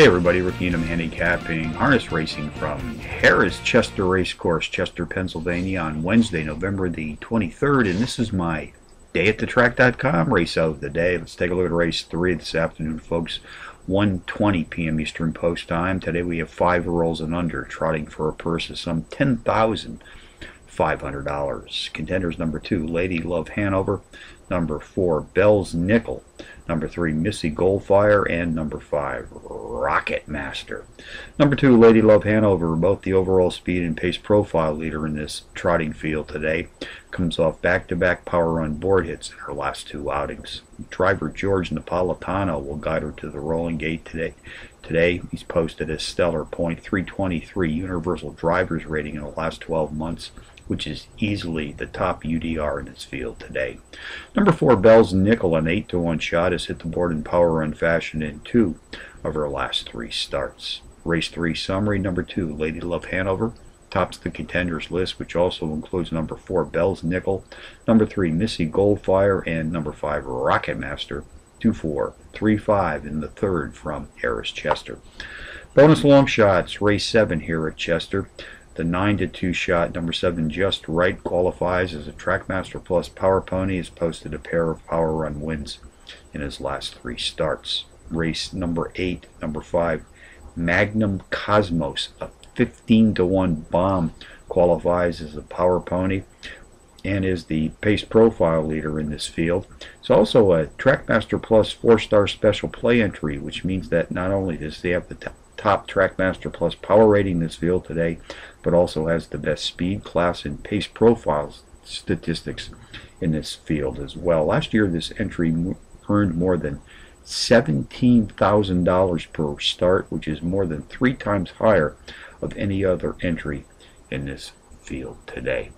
Hey everybody, Rick Needham handicapping harness racing from Harrah's Chester Racecourse, Chester, Pennsylvania on Wednesday, November the 23rd, and this is my dayatthetrack.com race of the day. Let's take a look at race three this afternoon, folks. 1:20 p.m. Eastern Post Time. Today we have five rolls and under, trotting for a purse of some ten thousand five hundred dollars. Contenders number two, Lady Love Hanover. Number four, Bell's Nickel number three, Missy Goldfire, and number five, Rocket Master. Number two, Lady Love Hanover, both the overall speed and pace profile leader in this trotting field today, comes off back-to-back power run board hits in her last two outings. Driver George Napolitano will guide her to the rolling gate today. Today, he's posted a stellar .323 universal driver's rating in the last 12 months which is easily the top UDR in its field today. Number four, Bell's Nickel, an 8 to 1 shot, has hit the board in power run fashion in two of her last three starts. Race 3 summary, number 2, Lady Love Hanover, tops the contenders list, which also includes number 4, Bell's Nickel, number 3, Missy Goldfire, and number 5, Rocket Master. 2 4, 3 5 in the third from Harrah's Chester. Bonus long shots, race 7 here at Chester. The 9 to 2 shot, number 7 Just Right, qualifies as a Trackmaster Plus Power Pony. Has posted a pair of power run wins in his last three starts. Race number 8, number 5 Magnum Cosmos, a 15 to 1 bomb, qualifies as a power pony and is the pace profile leader in this field. It's also a Trackmaster Plus 4-star special play entry, which means that not only does have the top Trackmaster Plus power rating in this field today, but also has the best speed, class, and pace profiles statistics in this field as well. Last year, this entry earned more than $17,000 per start, which is more than three times higher of any other entry in this field today.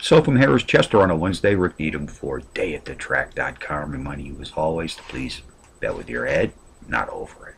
So from Harrah's Chester on a Wednesday, Rick Needham for dayatthetrack.com, reminding you as always to please bet with your head, not over it.